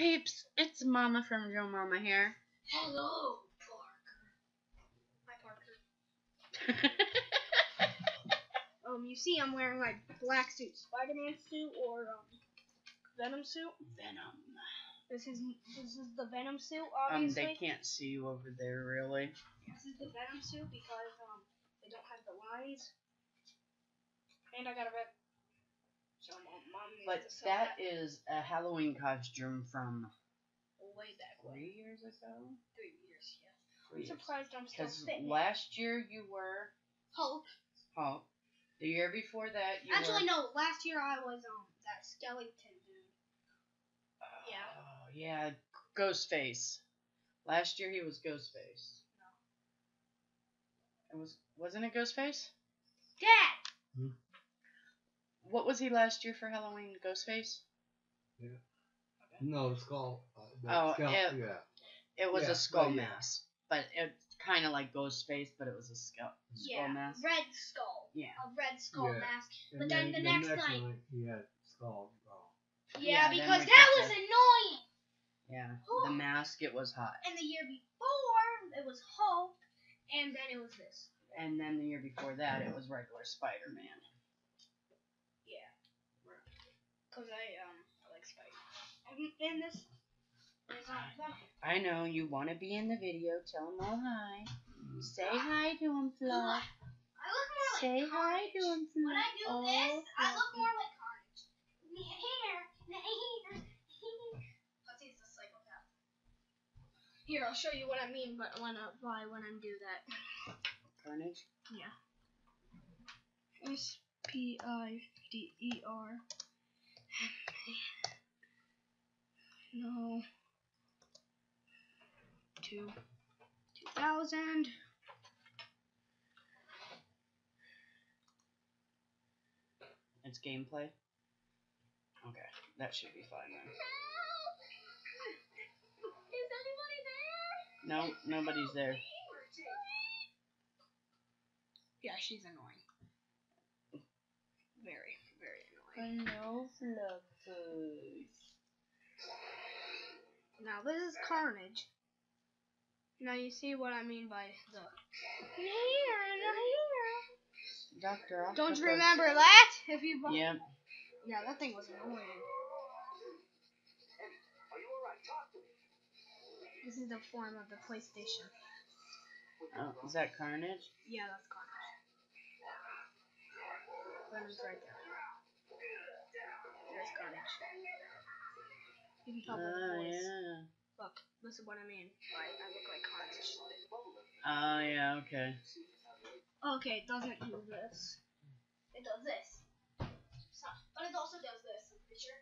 peeps? It's Mama from Joe Mama here. Hello, Parker. Hi, Parker. Um, you see, I'm wearing my black suit, Spider-Man suit or um, Venom suit. Venom. This is this is the Venom suit, obviously. Um, they can't see you over there, really. This is the Venom suit because um they don't have the lines. And I got a red. So mom, mom needs But that is a Halloween costume from way back when. three years ago. Three years, yeah. Three I'm years. surprised I'm still Because fitting. last year you were Hulk. Hulk. The year before that you Actually, were. no. Last year I was um that skeleton dude. yeah. Oh yeah, Ghostface. Last year he was Ghostface. It was wasn't it Ghostface? Dad. What was he last year for Halloween? Ghostface. Yeah. No, skull. Uh, the Oh, skull, yeah. yeah. It was Yeah, a skull well, yeah. mask, but it's kind of like Ghostface, but it was a skull, skull Yeah. mask. Red skull. Yeah. A red skull Yeah. mask. And But then the next night- one, he had skull. Oh. Yeah, Yeah, because that was the- annoying. Yeah, Oh. the mask it was hot, And the year before it was Hulk, and then it was this. and then the year before that it was regular Spider-Man. Yeah. Cause I um I like Spider. And in this, there's Venom. I know you want to be in the video. Tell them all hi. Say hi to him, Fluff. I look more like Say hi to him, Fluff. When I do Oh, this, I look more like Carnage. Here, here, Let's use the psychopath. Here, I'll show you what I mean, but when I by when I do that. Carnage. Yeah. S P I D E R. No. Two. Two thousand. It's gameplay. Okay, that should be fine then. Is anybody there? No, nobody's there. Yeah, she's annoying. Very, very annoying. Hello, Fluffy. Now this is Carnage. Now you see what I mean by the here, here. Doctor Octopus. Don't you remember that? If you bu- Yep. yeah, that thing was annoying. This is the form of the PlayStation. Oh, is that Carnage? Yeah, that's Carnage. Venom's right there. There's Carnage. You can tell by the Oh voice. yeah. Look, this is what I mean. by I look like Carnage. Oh ah, yeah. Okay. Okay, it doesn't do this. It does this. So, but it also does this, I'm pretty sure.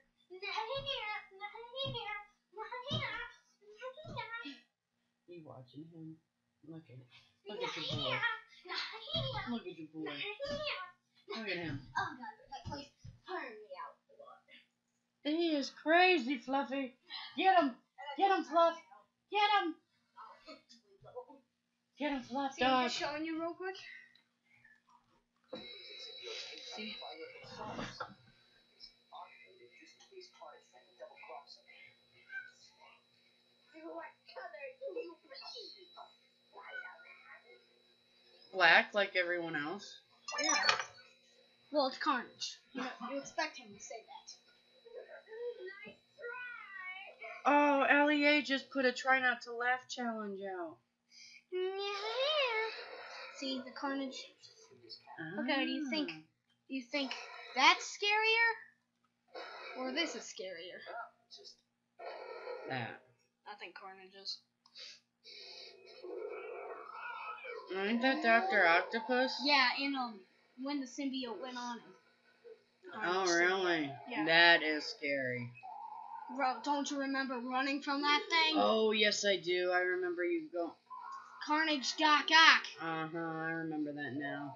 You watching him? Look at Look at your boy. Look at your boy. Look at him. Oh god, that place turned me out a lot. He is crazy, Fluffy. Get him. Get him, Fluff. Get him. Get him, Fluff. See, I'm Dog. just showing you real quick. See? Black like everyone else. Yeah. Well, it's Carnage. You, know, you expect him to say that. Oh, LEA just put a try not to laugh challenge out. Yeah. See the Carnage. Okay, do you think- Ah. You think that's scarier, or this is scarier? That. I think Carnage is. Ain't that Dr. Octopus? Yeah, and um, when the symbiote went on him. Oh, really? Yeah. That is scary. Bro, don't you remember running from that thing? Oh, yes, I do. I remember you go. Carnage Doc Ock. Uh huh. I remember that now.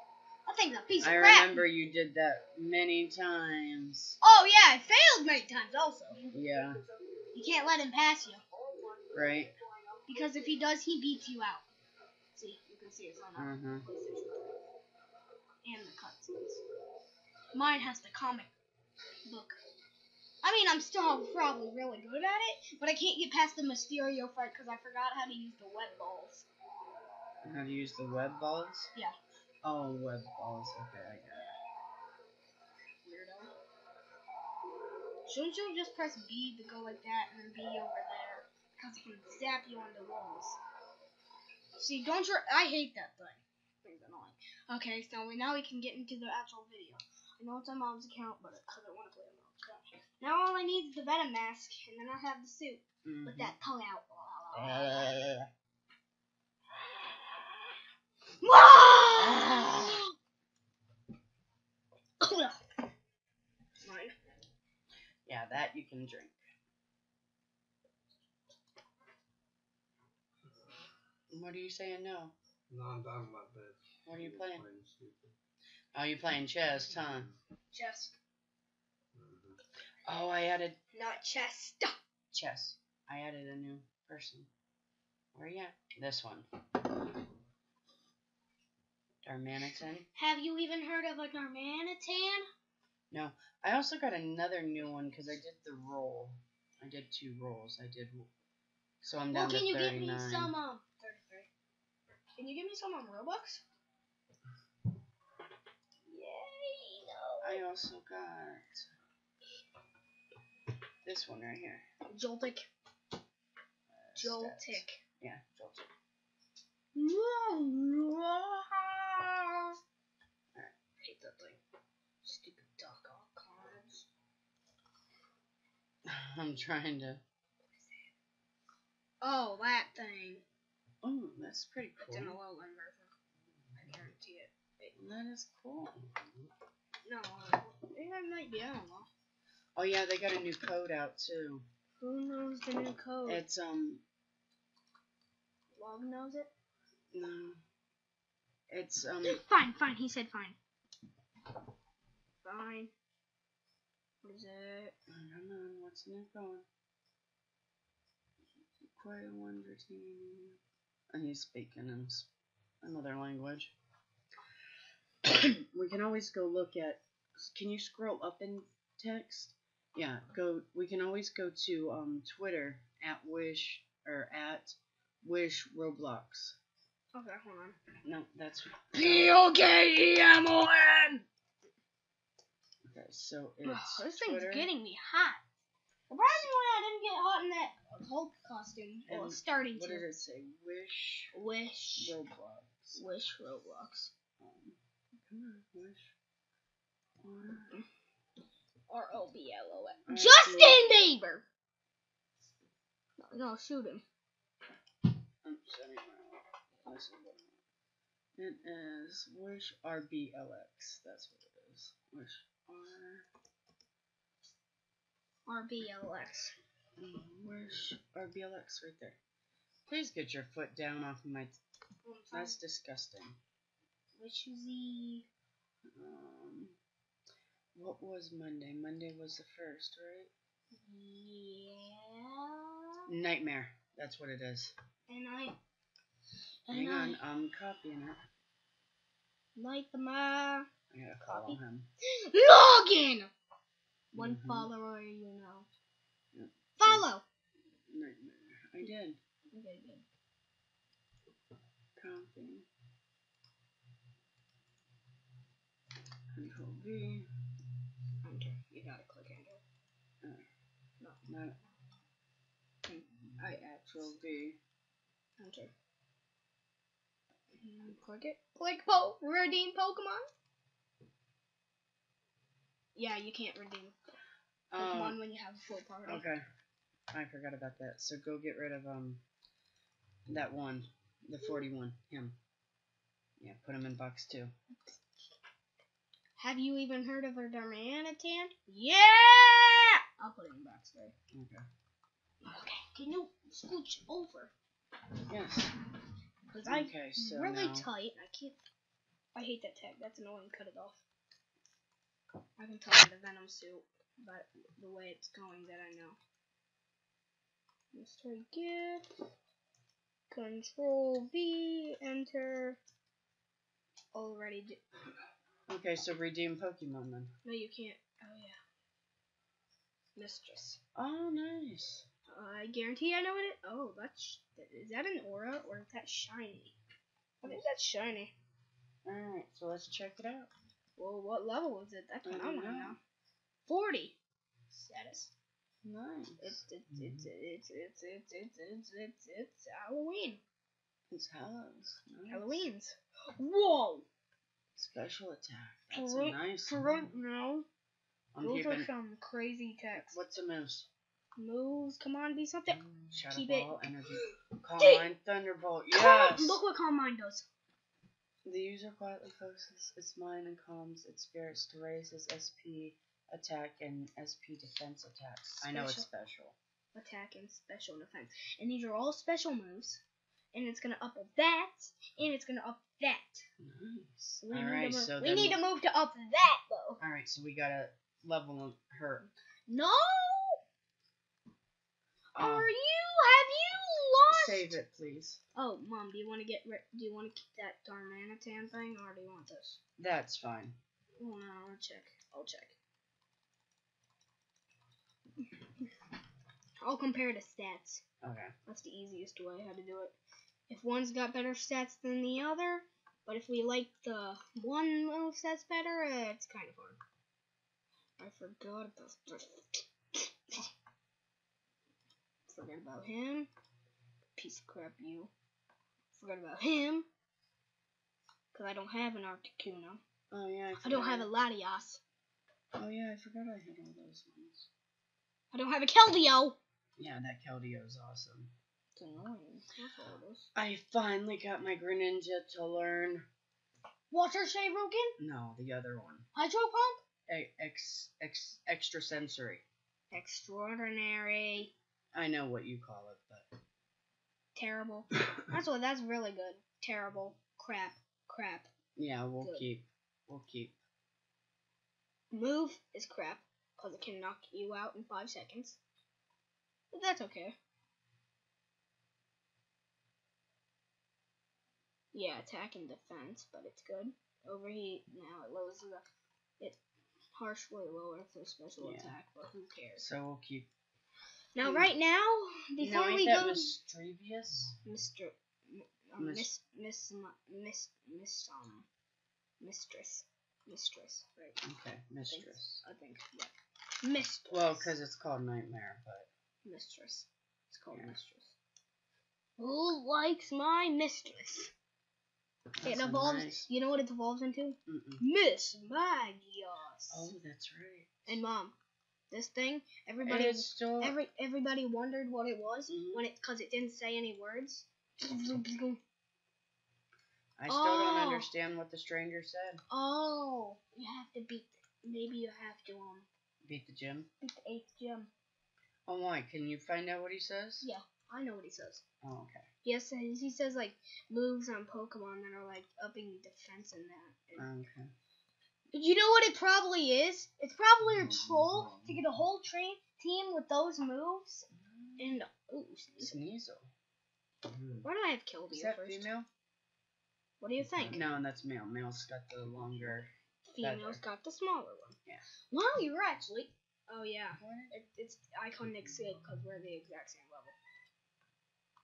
I think that piece of I crap. remember you did that many times. Oh yeah, I failed many times also. Yeah. You can't let him pass you. Right. Because if he does, he beats you out. See, you can see it's on Uh-huh. PlayStation. And the cutscenes. Mine has the comic book. I mean, I'm still probably really good at it, but I can't get past the Mysterio fight because I forgot how to use the web balls. How to use the web balls? Yeah. Oh, web balls. Okay, I got it. Weirdo. Shouldn't you just press B to go like that and then B over there? Because it can zap you on the walls. See, don't you? I hate that thing. Thing's annoying. Okay, so we, now we can get into the actual video. I know it's on mom's account, but because I want to play on mom's account. Now all I need is the Venom mask, and then I have the suit with Mhm. that tongue out. Mine. Yeah, that you can drink. What are you saying no? No, I'm talking about this. What are you playing? stupid. Oh, you playing chess, huh? Chest, Mhm. Oh, I added not chest. chess. I added a new person. Where are you at? This one. Darmanitan. Have you even heard of a Darmanitan? No, I also got another new one because I did the roll. I did two rolls. I did. So I'm down Well, can to you give 39. me some um? Thirty-three. Can you give me some um Robux? I also got this one right here. Joltik. Uh, stats. Joltik. Yeah, Joltik. Hate that thing. Stupid duck all cards. I'm trying to. Oh, that thing. Oh, that's pretty cool. It's in a cool. lowland version. I guarantee it. That is cool. No, it might be. I don't know. Oh yeah, they got a new code out too. Who knows the new code? It's um Log knows it. no. It's um Fine, fine. He said fine. Fine. What is it? I don't know what's in it going. Quite a wonder team. And he's speaking in another language. we can always go look at. Can you scroll up in text? Yeah, go. We can always go to um Twitter at wish or at wish Roblox. Okay, hold on. No, that's P O K E M O N. okay. So Ugh, it's This Twitter. thing's getting me hot. Surprisingly, I didn't get hot in that Hulk costume. Well, And it's starting What to. did it say? Wish Wish. Roblox. Wish Roblox. Um, R O B L O X. Alright, Justin Bieber! No, shoot him. I'm setting my listen. It is wish RBLX. That's what it is. Wish R. R B L X. mm, Wish RBLX right there. Please get your foot down off of my. That's disgusting. Which is the. Um, what was Monday? Monday was the first, right? Yeah. Nightmare. That's what it is. And I. Hang and on, I'm copying it. I. Nightmare. I gotta call Copy. him. Login! One Mhm. follower, you know. Yep. Follow! Nightmare. I did. Okay, good. Copy. Control V. Enter. You gotta click enter. Not I Control V. enter. And click it. Click po redeem Pokemon. Yeah, you can't redeem Pokemon Um, when you have a full party. okay. I forgot about that. So go get rid of um that one, the forty-one. Him. Yeah, put him in box two. Have you even heard of a Darmanitan? Yeah! I'll put it in box three. Okay. Okay, can you scooch over? Yes. Because I'm Okay. So really now, tight. I can't. I hate that tag. That's annoying. Cut it off. I can tell by the Venom suit, but the way it's going that I know. Mr. Gift. Control V. Enter. Already. Okay. So redeem Pokemon then. no, you can't. Oh yeah. Mistress. Oh, nice. I guarantee I know what it. Oh, that's is that an aura or is that shiny? I think that's shiny. Alright, so let's check it out. Well, what level is it? That's what I, want to know. Forty. Status. Nice. It's it's it's it's it's it's it's it's it's it's Halloween. It's Hallows. Nice. Halloween's. Whoa! Special attack. That's For a right- nice For one. right now, I'm those are some crazy text What's a moose? moves. Come on, be something. Mm, shadow Keep it. Energy. Calm. Mind, Thunderbolt. Calm- Yes! Look what Calm Mind does. The user quietly focuses its mind and calms its spirits to raise its SP attack and SP defense attacks. I know it's special. Attack and special defense. And these are all special moves. And it's gonna up that, and it's gonna up that. Nice. We, Alright, so we need to move to up that though. Alright, so we gotta level her. No! Uh, Are you? Have you lost? save it, please. Oh, mom, do you want to get? Do you want to keep that Darmanitan thing, or do you want this? That's fine. Oh no, I'll check. I'll check. I'll compare the stats. Okay. That's the easiest way how to do it. If one's got better stats than the other, but if we like the one move stats better, uh, it's kind of hard. I forgot about Forgot about him. Piece of crap, you. Forgot about him. Cause I don't have an Articuno. Oh yeah, I, I don't have a. Latias. Oh yeah, I forgot I had all those ones. I don't have a Keldeo. Yeah, that Keldeo is awesome. It's annoying. That's all it is. I finally got my Greninja to learn. Water Shuriken? No, the other one. Hydro Pump? E- Ex, ex, extra sensory. Extraordinary. I know what you call it, but Terrible. That's what. That's really good. Terrible. Crap. Crap. yeah, we'll Good. keep. We'll keep. Move is crap because it can knock you out in five seconds. But that's okay. Yeah, attack and defense, but it's good. Overheat now it lowers the it harshly lowers the special Yeah. attack, but who cares? So we'll keep. Now, Hmm. right now, before no, we go, mischievous? Mr. M- um, Mis- Miss Miss Miss Miss um Mistress Mistress right Okay, mistress. I think yeah Mistress Well, because it's called Nightmare, but Mistress it's called Yeah. Mistress Who likes my Mistress that's it evolves nice- you know what it evolves into Mm-mm. Miss Magios Oh, that's right. and mom this thing everybody still. every everybody wondered what it was Mhm. when it because it didn't say any words I still don't Oh. understand what the stranger said. Oh, you have to beat. Maybe you have to um Beat the gym. beat the eighth gym. Oh, why? Can you find out what he says? Yeah, I know what he says. Oh, okay. Yes, he says like moves on Pokemon that are like upping defense and that. And oh, Okay. you know what it probably is? It's probably a troll to get a whole train team with those moves. And ooh, sneeze. Sneasel. Hmm. why do I have killed Is you that first? female? What do you think? No, that's male. Male's got the longer. Female's got the smaller one. Yeah. Well, you're actually. Oh yeah. It, it's iconic seal because we're the exact same level.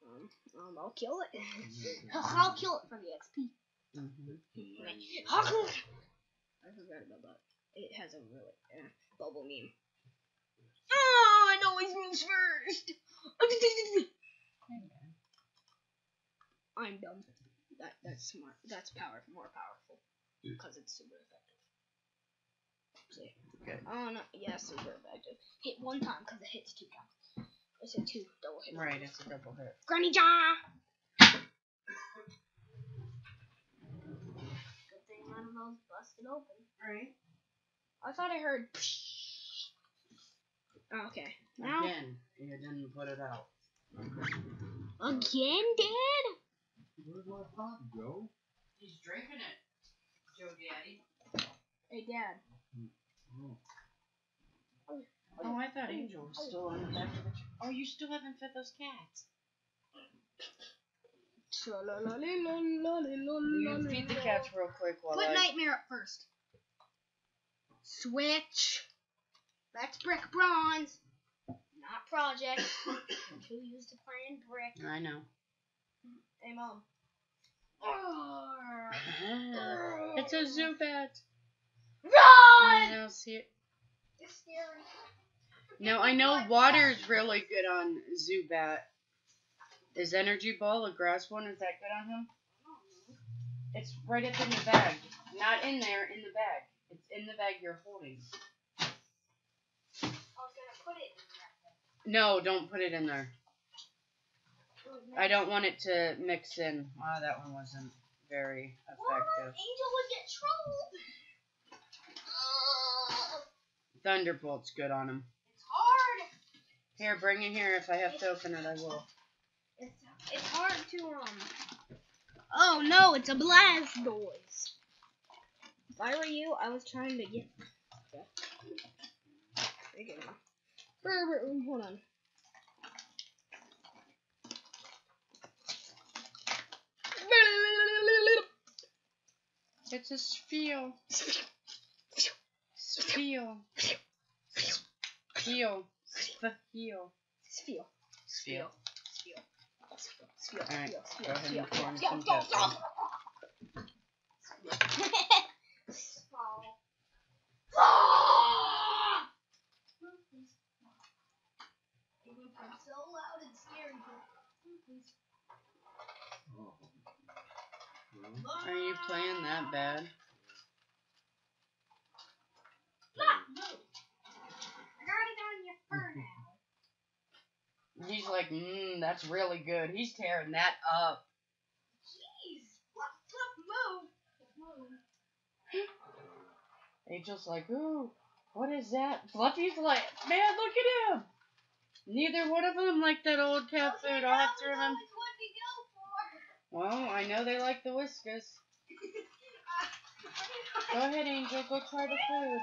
Um, um, I'll kill it. I'll kill it for the XP. Mm-hmm. I forgot about that. It has a really uh, bubble meme. Oh, I always moves first. I'm dumb. That that's smart. That's power more powerful because it's super effective. See. Okay. Oh no, yeah, super effective. Hit one time because it hits two times. It's a two double hit. Right, it's a double hit. Granny Jaw. Good thing none of those busted open. Right. I thought I heard. Oh, okay. Now Again, you didn't put it out. again, Dad. Where's my pot, Joe? He's drinking it, Joe Daddy. Hey, Dad. Mm, mm. Oh, oh, I thought oh, Angel was still on the back of the. Tr- oh, you still haven't fed those cats. You feed the cats real quick while Put I. Nightmare up first. Switch. That's brick bronze, not project. Who used to play in brick? I know. Hey, mom. It's a Zubat. Run! Now see it. It's scary. Now I know water is really good on Zubat. Is Energy Ball a grass one? Is that good on him? It's right up in the bag. Not in there, in the bag. It's in the bag you're holding. I was gonna put it in No, don't put it in there. there. I don't want it to mix in. Wow, that one wasn't very effective. Angel would get. Uh, Thunderbolt's good on him. It's hard. Here, bring it here. If I have to open it, I will. It's it's hard to um. Oh no! It's a Blastoise. If I were you, I was trying to get. Okay. Hold on. It's a spiel. Spiel. Spiel. Spiel. Spiel. Spiel. Spiel. Spiel. Alright, Spiel. go ahead and Spiel. pour him Spiel. some Spiel. Pepsi. so loud and scary. Oh. Well, Are you playing that bad? I got it on your fur now. He's like, mmm, that's really good. He's tearing that up. Jeez. Fluff, fluff, move. Move. Angel's like, ooh, what is that? Fluffy's like, man, look at him. Neither one of them like that old cat food. I'll have to remember. Which one to go for? Well, I know they like the whiskas. Go ahead, Angel. Go try the food.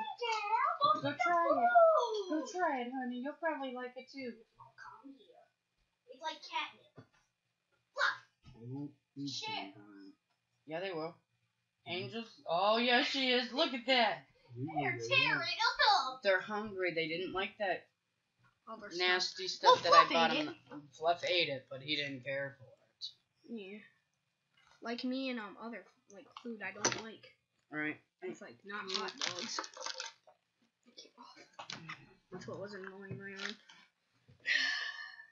Go try it. Go try it, honey. You'll probably like it too. Come here. It's like catnip. they won't eat Shit. sometime. Yeah, they will. Angels. Oh, yeah, she is. Look at that. They're tearing up. They're hungry. They didn't like that Oh, nasty Well, stuff that I bought ate him. Fluff ate it, but he didn't care for it. Yeah. Like me and um other like food I don't like. Right. It's like not hot dogs. That's what was annoying my arm.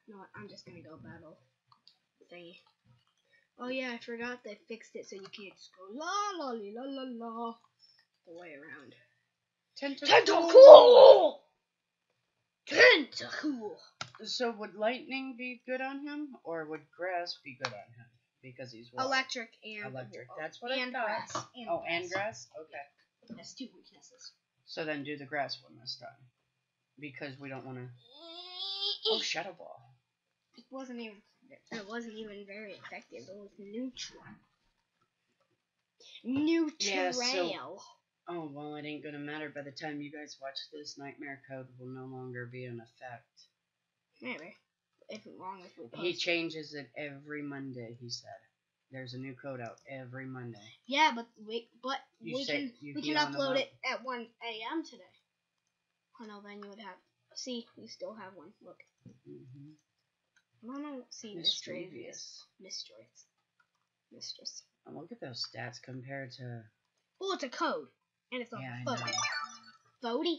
You know? I'm just gonna go battle thingy. Oh yeah, I forgot they fixed it so you can't just go la la li, la la la the way around. Tentacle. Tentacool! Tentacool! So would lightning be good on him, or would grass be good on him because he's what? Electric and Electric. That's what I thought. grass. And Oh, and grass. Okay. That's two weaknesses. So then do the grass one this time, because we don't want to. Oh, shadow ball. It wasn't even. It wasn't even very effective. It was neutral. Neutral. Yeah, so- Oh well, it ain't gonna matter. By the time you guys watch this, Nightmare Code will no longer be in effect. Maybe. If as long as we post. He changes it every Monday. He said. There's a new code out every Monday. Yeah, but we but You we say- can we can upload it at one a.m. today. Oh no, then you would have. See, you still have one. Look. hmm I don't know. See, mischievous. Mistress. Mistress. And look at those stats compared to. Well, it's a code, and it's level Yeah, I know.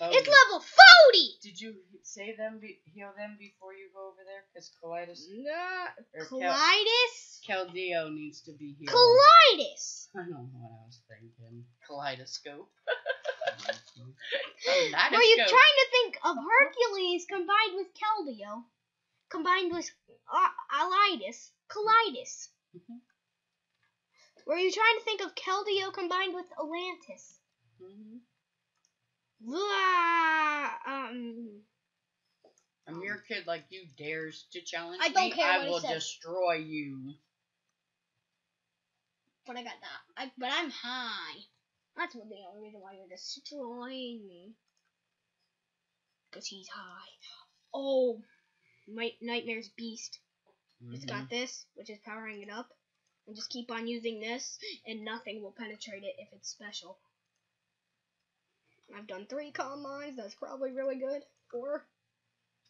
Forty. Forty. Oh, It's level forty. Did you save them, be, heal them before you go over there? Because Colitis, Nah. or Cal- Colitis. Caldeo needs to be healed. Colitis. I don't know what I was thinking. Kaleidoscope. Were you trying to think of Hercules combined with Keldeo, combined with uh, Alitis, Colitis? Mhm. Were you trying to think of Keldeo combined with Atlantis? hmm Blah, um, A mere kid like you dares to challenge I don't me, care I what will says. destroy you. but I got that. I, but I'm high. That's what the only reason why you're destroying me. Cause he's high. Oh, my Nightmare's Beast. It's Mhm. got this, which is powering it up. And just keep on using this, and nothing will penetrate it if it's special. I've done three calm minds. That's probably really good. Four.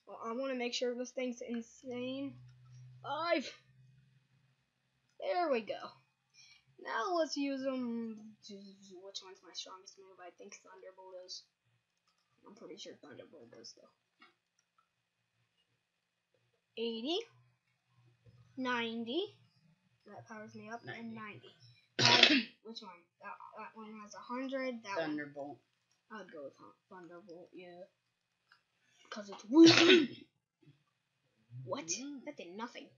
Well, I want to make sure this thing's insane. Five. There we go. Now let's use them. Which one's my strongest move? I think Thunderbolt is. I'm pretty sure Thunderbolt is though. 80. 90. That powers me up. And 90. Um, which one? That, that one has 100. That. Thunderbolt. I'd go with Thun- Thunderbolt, yeah. Because it's weak. what? Mm. That did nothing.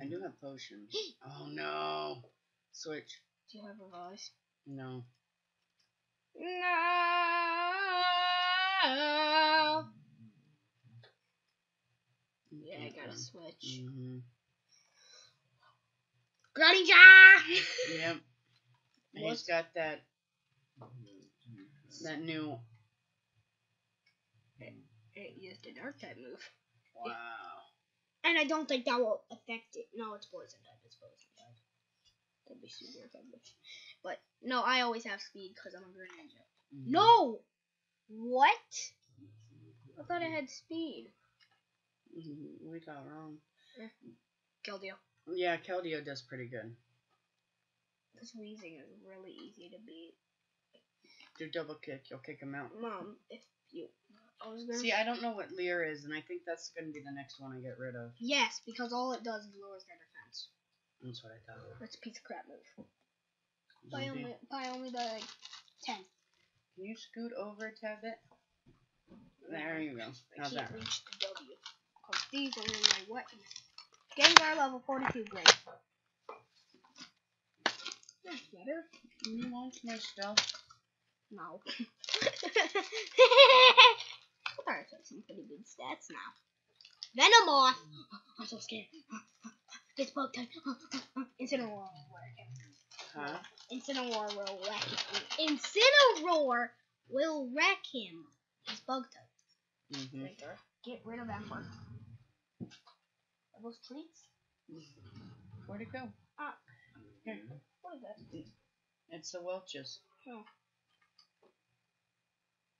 I do have potions. Oh no. Switch. Do you have revive? No. No. Yeah, I gotta switch. Mm-hmm. Yep. And What's- he's got that that new. It used a dark type move. Wow. And I don't think that will affect it. No, it's poison type. It's poison type. That'd be super effective. But no, I always have speed because I'm a Greninja. Mhm. No! What? I thought I had speed. Mhm, We got wrong. Keldeo. Yeah, Keldeo does pretty good. This Weezing is really easy to beat. Do double kick, you'll kick him out. Mom, if you. I was gonna See, I don't know what Leer is, and I think that's gonna be the next one I get rid of. Yes, because all it does is lowers their defense. That's what I thought. That's a piece of crap move. By only, by only by like 10. Can you scoot over a tad bit? There you go. I How's that? reach the W. Because these are in my weapons. Gengar level 42, great. That's better. Can you launch my stuff? No. Alright, so some pretty good stats now. Venomoth! I'm so scared. It's bug time. Incineroar will wreck him. Huh? Incineroar will wreck him. Incineroar will wreck him. He's bug type. Mm-hmm. Right there. Get rid of Emperor. Are those treats? Where'd it go? What is that? It's the Welch's. Oh.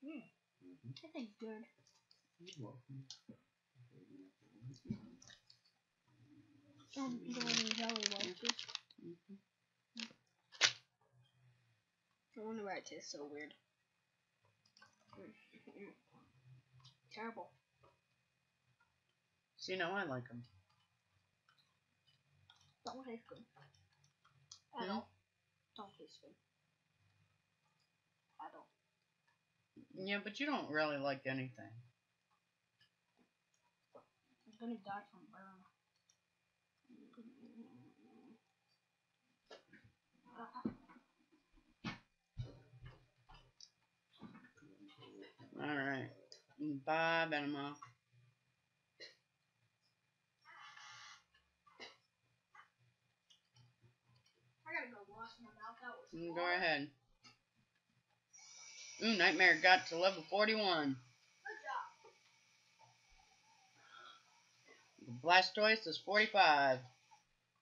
Hmm. That thing's good. Oh, golden jelly welches. I wonder why it tastes so weird. Mm. Terrible. See, now I like them. Don't taste good. At Hmm? all. Don't taste good. At all. Yeah, but you don't really like anything. I'm gonna die from burn. Alright. Bye, Venomoth. I gotta go wash my mouth out with Go ahead. Ooh, Nightmare got to level 41. Blastoise is 45.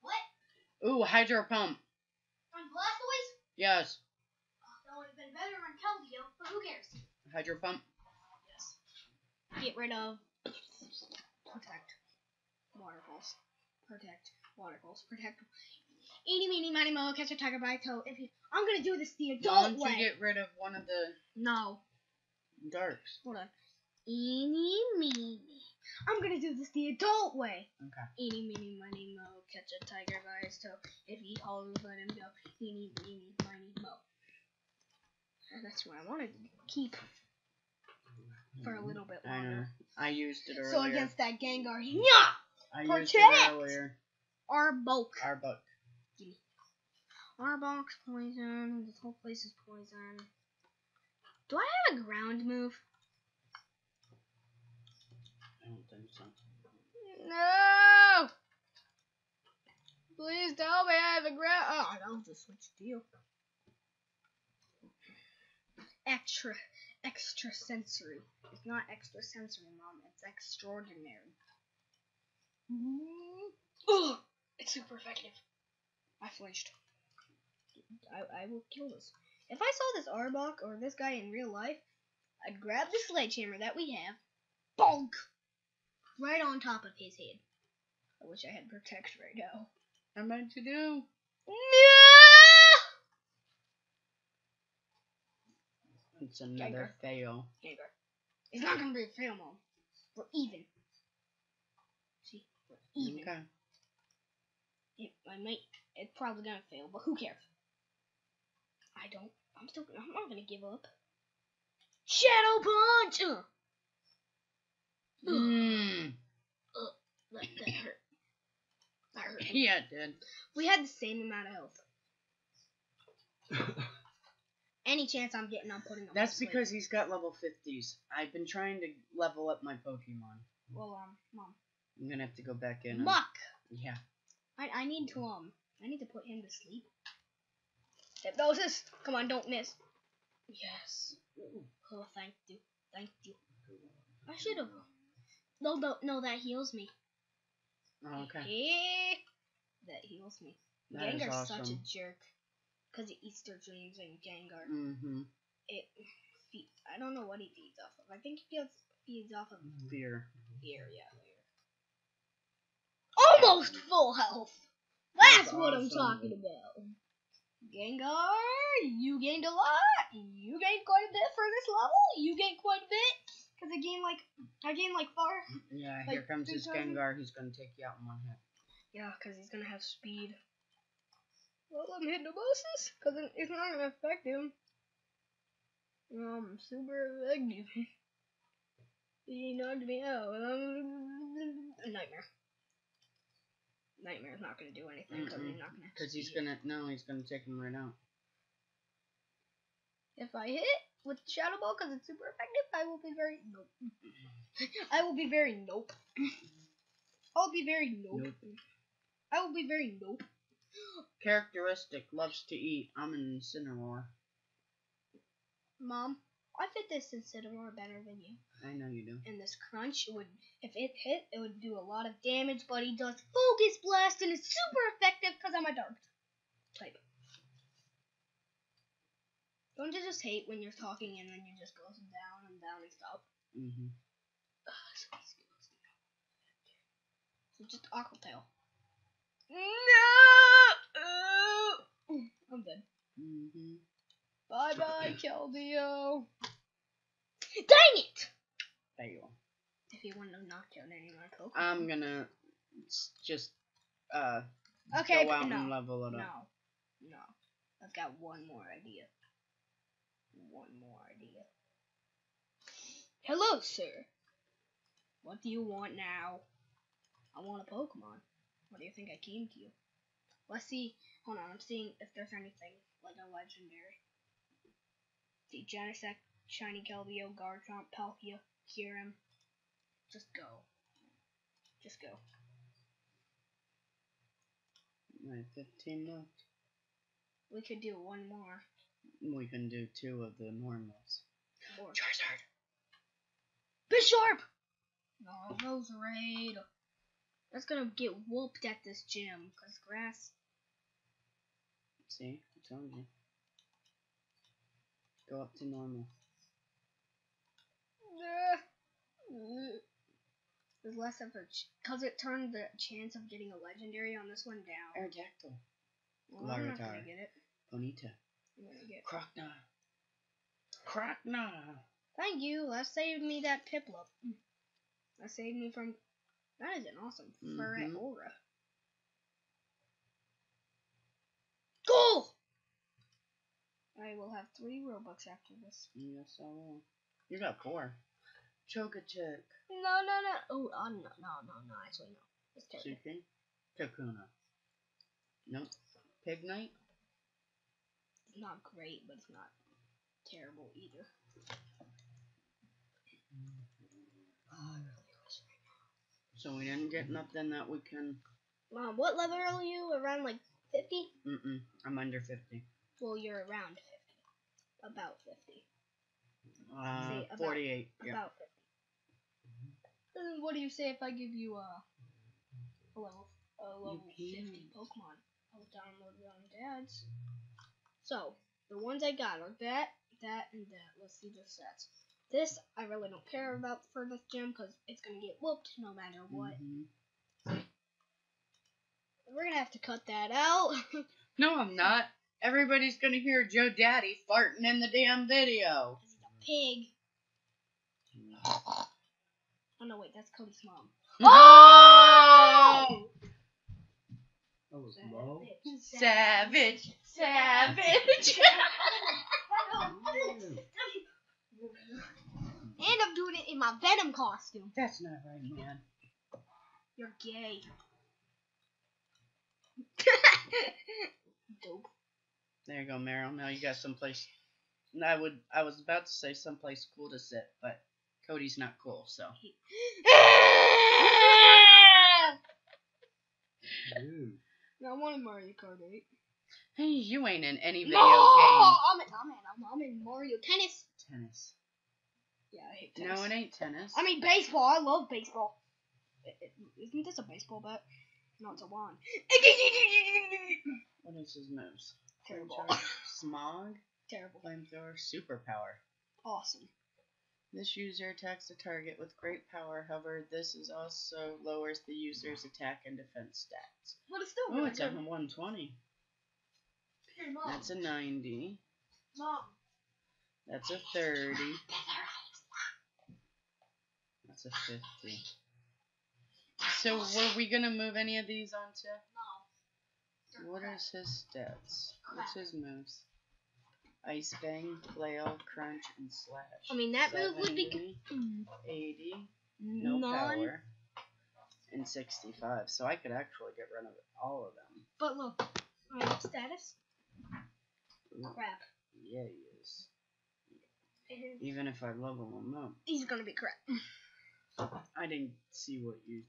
What? Ooh, Hydro Pump. On Blastoise? Yes. That would have been better on Keldeo, but who cares? Hydro Pump. Yes. Get rid of protect waterfalls. Protect waterfalls. Protect. Eeny, meeny, miny, mo, catch a tiger by toe. If you, I'm gonna do this the adult Don't way. you get rid of one of the no, darks. hold on. Eeny, meeny. I'm gonna do this the adult way. Okay. Eeny, meeny, miny, mo, catch a tiger by his toe. If he hauls, let him go. Eeny, meeny, miny, mo. And that's what I wanted to keep for a little bit I longer. I used it earlier. So against that Gengar, yeah, I used it earlier. Arbok. Arbok. Arbok's poison. This whole place is poison. Do I have a ground move? I don't think so. No! Please tell me I have a ground. Oh, I'll just switch deal. Extra, extra sensory. It's not extra sensory, mom. It's extraordinary. Mm-hmm. Ugh! It's super effective. I flinched. I, I will kill this. If I saw this Arbok or this guy in real life, I'd grab the sledgehammer that we have, bonk, right on top of his head. I wish I had protect right now. I meant to do. No! It's another fail. Neighbor. It's not gonna be a fail, mom. We're even. See, we're even. Okay. It, I might. It's probably gonna fail, but who cares? I don't. I'm still. I'm not gonna give up. Shadow punch. Ugh. Mm. That, that hurt. That hurt. me. Yeah, it did. We had the same amount of health. Any chance I'm getting, I'm putting That's because he's got level 50s. I've been trying to level up my Pokemon. Well, um, mom. I'm gonna have to go back in. and- Muk. Yeah. I I need to um. I need to put him to sleep. Hypnosis. Come on, don't miss. Yes. Oh, thank you. Thank you. I should have. No, no, no. That heals me. Oh, okay. That heals me. That is Gengar's such a jerk. Cause he eats their dreams and Gengar. Mm-hmm. It. Fe- I don't know what he feeds off of. I think he feeds feeds off of Fear. fear. Yeah. Fear. Almost full health. That's That's what I'm talking about. Gengar, you gained a lot. You gained quite a bit for this level. You gained quite a bit. Cause I gained like I gained like far. Yeah, Like here comes this 3,000? Gengar. He's gonna take you out in one hit. Yeah, cause he's gonna have speed. Well, I'm bosses, cause it's not gonna affect him. Um, super effective. he knocked me out. Um, a nightmare. Nightmare's not gonna do anything because he's not gonna. Cause he's gonna no, he's gonna take him right out. If I hit with Shadow Ball because it's super effective, I will be very nope. I will be very nope. I'll be very nope. Nope. I will be very nope. Characteristic loves to eat. I'm an Incineroar. Mom, I fit this Incineroar better than you. I know you do. And this crunch would, if it hit, it would do a lot of damage. But he does focus blast and it's super effective because I'm a dark type. Don't you just hate when you're talking and then you just goes down and down and stop? Mm-hmm. Ugh, so easy to listen to. So just Aqua Tail. No! I'm dead. Mm-hmm. Bye bye, Keldeo. Dang it! Fail. If you want to knock out any of my Pokemon. I'm gonna just uh okay, go out no. and level it No. up. No. I've got one more idea. One more idea. Hello, sir. What do you want now? I want a Pokemon. What do you think I came to you? Let's see. Hold on, I'm seeing if there's anything like a legendary. See, Genesect, Shiny Keldeo, Garchomp, Palkia, Kyurem. Just go. Just go. I 15 left. We could do one more. We can do two of the normals. Or Charizard. Bisharp! Oh, no, Roserade. That's gonna get whooped at this gym, cause grass. See, I told you. Go up to normal. There's less of a ch- cause it turned the chance of getting a legendary on this one down. Aerodactyl. Well, I'm not gonna get it. Bonita. I'm gonna get. Crocna. Crocna. Thank you. That saved me that Piplup. That saved me from. That is an awesome Ferret Mhm. aura. Go! I will have three Robux after this. Yes, I will. You got four. Chokachick. No, no, no. Oh, uh, no, no, no, no. Actually, no. It's terrible. Suki. Kakuna. Nope. Pignite. It's not great, but it's not terrible either. So we didn't get nothing that we can. Mom, what level are you? Around like 50? Mm-mm. I'm under 50. Well, you're around 50. About 50. Uh, about- 48. Yeah. About 50. Then what do you say if I give you a, a level, a level You 50. Pokemon? I'll download it on Dad's. So, The ones I got are that, that, and that. Let's see the stats. This I really don't care about for this gym because it's gonna get whooped no matter what. Mhm. We're gonna have to cut that out. No, I'm not. Everybody's gonna hear Joe Daddy farting in the damn video. He's a pig. Oh no, wait, that's Cody's mom. Oh! That was low. Savage, savage. And I'm doing it in my Venom costume. That's not right, man. You're gay. Dope. There you go, Meryl. Now you got someplace. and I would. I was about to say someplace cool to sit, but Cody's not cool, so. Dude. I wanted Mario Kart 8. Hey, you ain't in any video no! game. I'm in, I'm in, I'm, I'm in Mario Tennis. Tennis. Yeah, I hate tennis. No, it ain't tennis. I mean baseball. I love baseball. I- I- Isn't this a baseball bat? No, it's a wand. What is his moves? Terrible. Smog, Terrible. flamethrower, superpower. Awesome. This user attacks the target with great power. However, this is also lowers the user's attack and defense stats. But it's still Oh, really it's good. 120. Hey, Mom. That's a 90. Mom. That's a 30. That's a 50. So, were we gonna move any of these onto? What is his stats? What's his moves? Ice Fang, Flail, Crunch, and Slash. I mean, that move would be 70, Mm, 80, no None. power, and 65. So I could actually get rid of all of them. But look, um, status. Ooh, Crap. Yeah, he is. Even if I level him up. He's gonna be crap. I didn't see what you.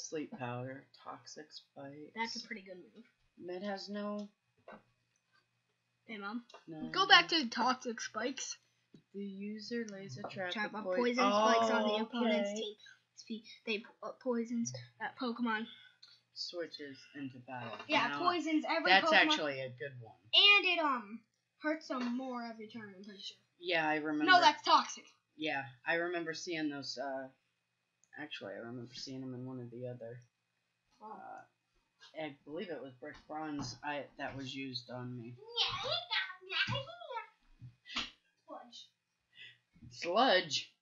Sleep powder, toxic spikes. That's a pretty good move. Med has no. Hey, Mom. no Go back to toxic spikes. The user lays a trap, Trap of of poi- poison spikes on the Oh, opponent's okay. team. Spe- They uh, poisons that Pokemon. Switches into battle. Yeah, Now, poisons every That's Pokemon. actually a good one. and it um hurts them more every turn. I'm pretty sure. Yeah, I remember. No, that's toxic. Yeah, I remember seeing those. Uh, actually, I remember seeing them in one of the other. Uh, I believe it was Brick Bronze. I that was used on me. Fudge. Sludge,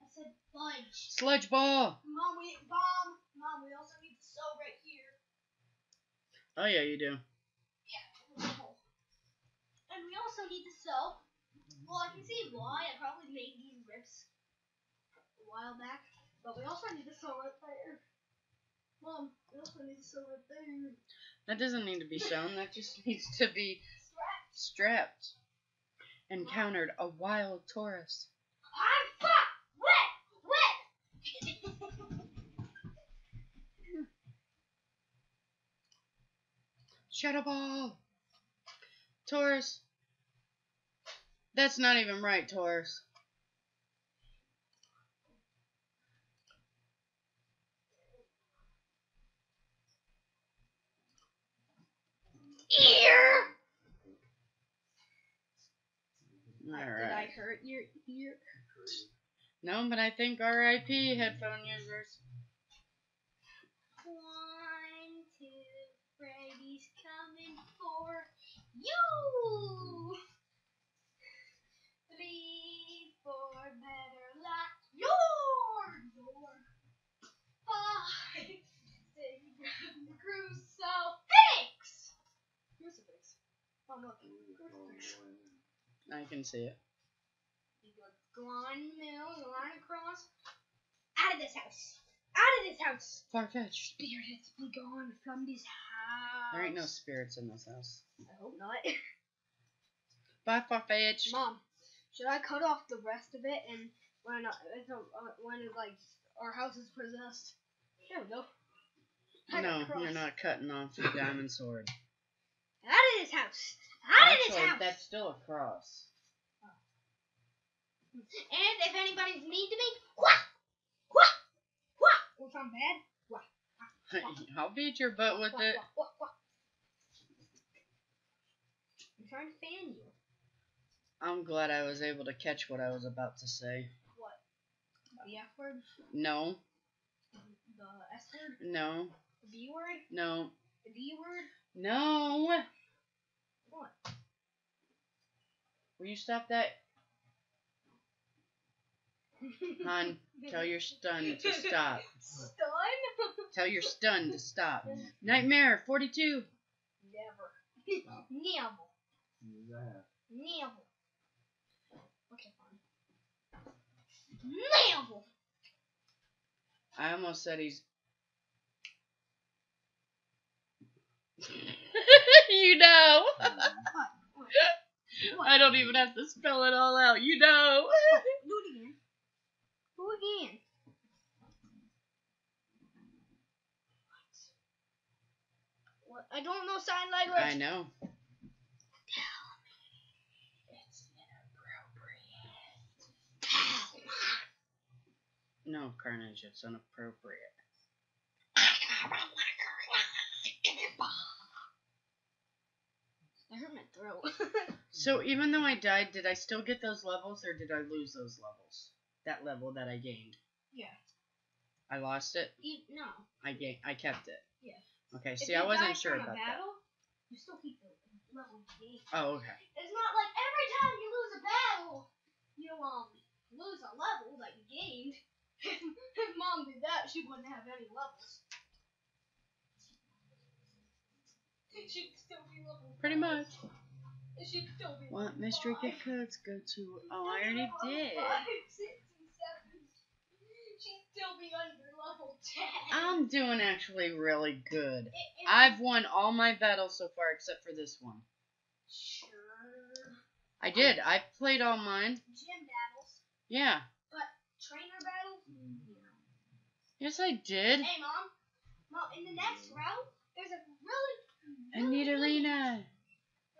I said fudge. sludge ball. Mom, we bomb. Mom, we also need the sew right here. Oh yeah, you do. Yeah, And we also need the sew. Well, I can see why. I probably made these rips a while back. But we also need sew right there. Mom, we also need sew right there. That doesn't need to be shown. That just needs to be strapped. Encountered a wild Tauros. I'm fuck! Wet! Wet! Shadow ball. Tauros. That's not even right, Tauros. Ear! All Did I hurt your ear? No, but I think RIP headphone users. One, two, Freddy's coming for you. Three, four, better lock your door. Five, six, crucifix. Crucifix. Oh look, crucifix. I can see it. You go go on mill, go across. Out of this house. Out of this house. Farfetch. Spirits be gone from this house. There ain't no spirits in this house. I hope not. Bye, Farfetch. Mom, should I cut off the rest of it and when uh, it's, uh, when it's like our house is possessed? There we go. I No, you're not cutting off the diamond sword. Out of this house. Out of this house. that's still a cross. And if anybody's mean to me, wha wha wha. Or I'm bad, wha I'll beat your butt with it. I'm trying to fan you. I'm glad I was able to catch what I was about to say. What? The F word? No, The S word? no, The B word? no, The D word? no. What? Will you stop that? Hon, tell your stun to stop. Stun? Tell your stun to stop. Nightmare 42. Never. Never. That. Never. Okay, fine. Never. I almost said he's. you know. I don't even have to spell it all out. You know. Do it again. Do it again. What? I don't know sign language. I know. No, Carnage, it's inappropriate. That hurt my throat. So even though I died, did I still get those levels or did I lose those levels? That level that I gained. yeah. I lost it. E- no. I gained. I kept it. Yeah. Okay. If See, I wasn't sure about a that. You still keep the level gained. Oh, okay. It's not like every time you lose a battle, you um lose a level that you gained. if mom did that, she wouldn't have any levels. She'd still be level. Pretty much. She'd still be What level mystery five. gift codes go to? Oh, I already did. Five, six, and seven. She'd still be under level ten. I'm doing actually really good. It- it- I've won all my battles so far except for this one. sure I did. I played all mine. gym battles, Yeah. But trainer battles. No. Yes, I did. Hey, mom. Mom, in the next round, there's a really, I need really, really- arena.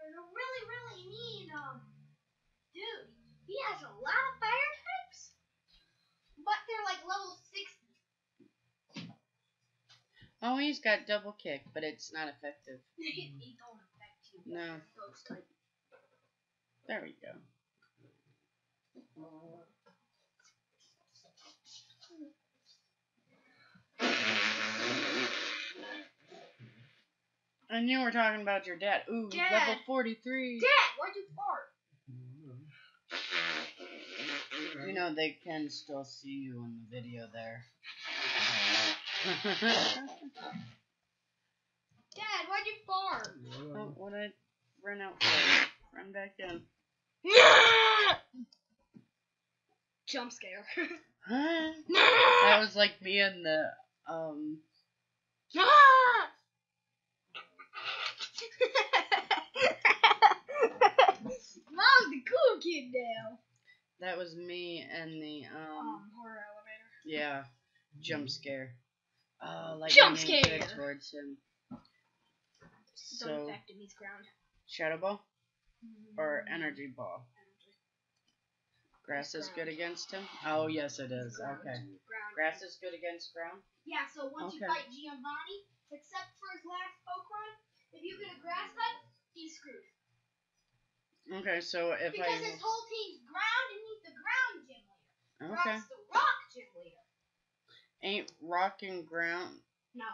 There's a really, really mean um dude. He has a lot of fire types, but they're like level six. Oh, he's got double kick, but it's not effective. they don't affect you. No. Those type. There we go. And you were talking about your dad. Ooh, Dad. level 43. Dad, why'd you fart? You know, they can still see you in the video there. Dad, why'd you fart? oh, what I run out for? Run back in. Jump scare. Huh? That was like me and the, um, Mom's the cool kid now. That was me and the, um, Um, horror elevator. yeah, jump scare. Uh, like Jump scare. towards him. Don't So, affect him, he's ground. Shadow Ball or Mm, Energy Ball? energy. Grass is good against him? Oh, yes, it is. Ground. Okay. Ground. Grass is good against ground? Yeah, so once you Okay. fight Giovanni, except for his last Pokemon, if you get a grass type, he's screwed. Okay, so if Because I. his whole team's ground and he's the ground gym leader. Okay. Rock's the rock gym leader. Ain't rock and ground. No.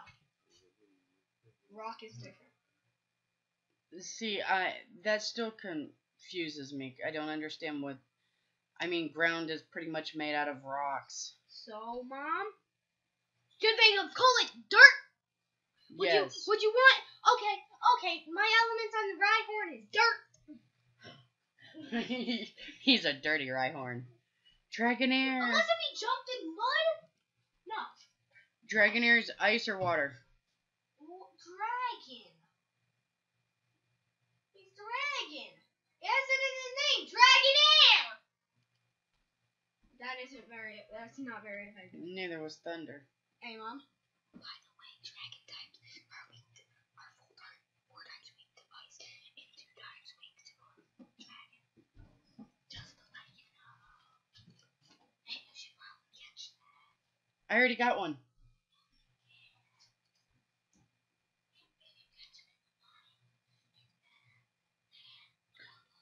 Rock is different. See, I that still confuses me. I don't understand what. I mean, ground is pretty much made out of rocks. So, Mom? Should they call it dirt? Would yes. you would you want okay, okay, my elements on the Rhyhorn is dirt. He's a dirty Rhyhorn. Dragonair. Unless if he jumped in mud? No. Dragonair's ice or water? Well, dragon. He's dragon. Has it in his name, Dragonair! That isn't very that's not very effective. Neither was Thunder. Hey mom. By the way, dragon types are weak to are full time four times weak to ice and two times weak to dragon. Just to let you know. Hey, you should probably catch that. I already got one.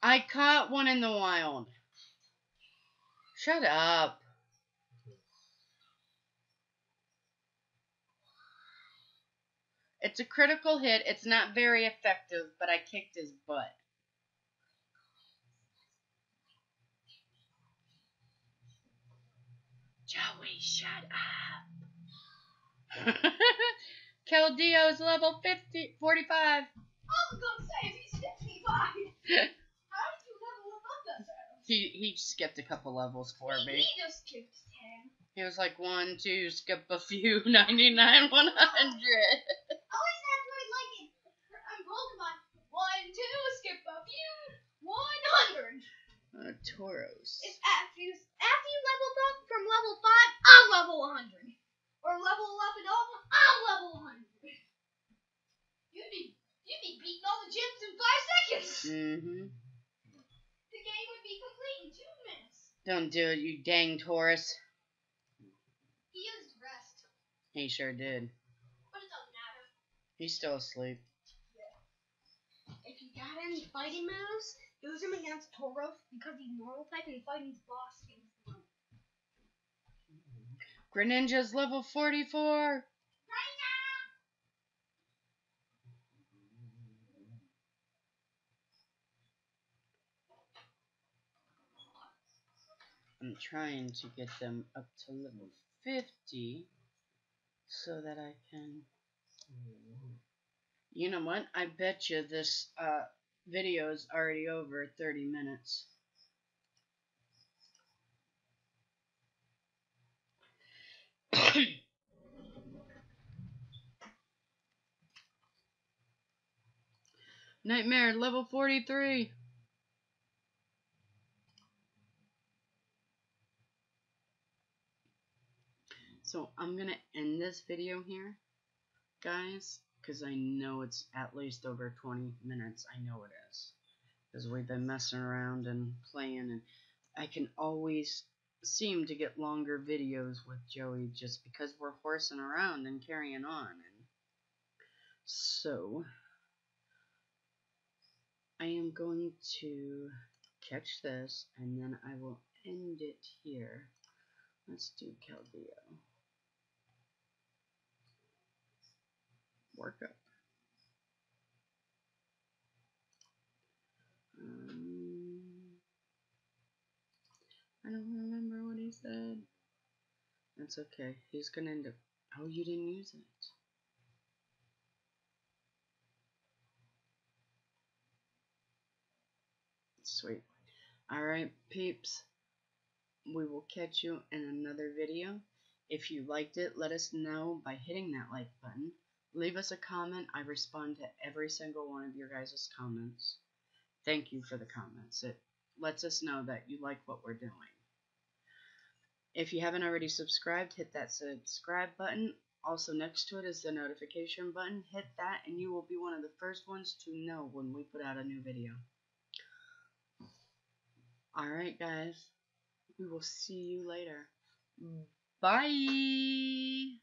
I caught one in the wild. Shut up. It's a critical hit. It's not very effective, but I kicked his butt. Joey, shut up. Keldeo's level 50, 45. I was gonna say if he's 55. How did you level that fast? He he skipped a couple levels for He- me. He just skipped 10. He was like one, two, skip a few, 99, 100. Always have to like it. I'm Pokemon. One, two, skip a few. 100. Uh, Tauros. If after you, after you leveled up from level 5, I'm level 100. Or level up and over, I'm level 100. You'd be, you'd be beating all the gyms in 5 seconds. Mm-hmm. The game would be complete in 2 minutes. Don't do it, you dang Tauros. He used rest, He sure did. but it doesn't matter. He's still asleep. Yeah. If you got any fighting moves, use them against Tauros because he's normal type and fighting his boss against him. Greninja's level 44. I'm trying to get them up to level 50 so that I can. You know what? I bet you this uh, video is already over 30 minutes. Nightmare level 43. So I'm gonna end this video here, guys, because I know it's at least over 20 minutes. I know it is. Because we've been messing around and playing, and I can always seem to get longer videos with Joey just because we're horsing around and carrying on. And so, I am going to catch this, and then I will end it here. Let's do Keldeo. Work up. Um, I don't remember what he said. That's okay. He's gonna end up. Oh, you didn't use it. Sweet. Alright, peeps. We will catch you in another video. If you liked it, let us know by hitting that like button. Leave us a comment. I respond to every single one of your guys' comments. Thank you for the comments. It lets us know that you like what we're doing. If you haven't already subscribed, hit that subscribe button. Also, next to it is the notification button. Hit that, and you will be one of the first ones to know when we put out a new video. Alright, guys. We will see you later. Bye.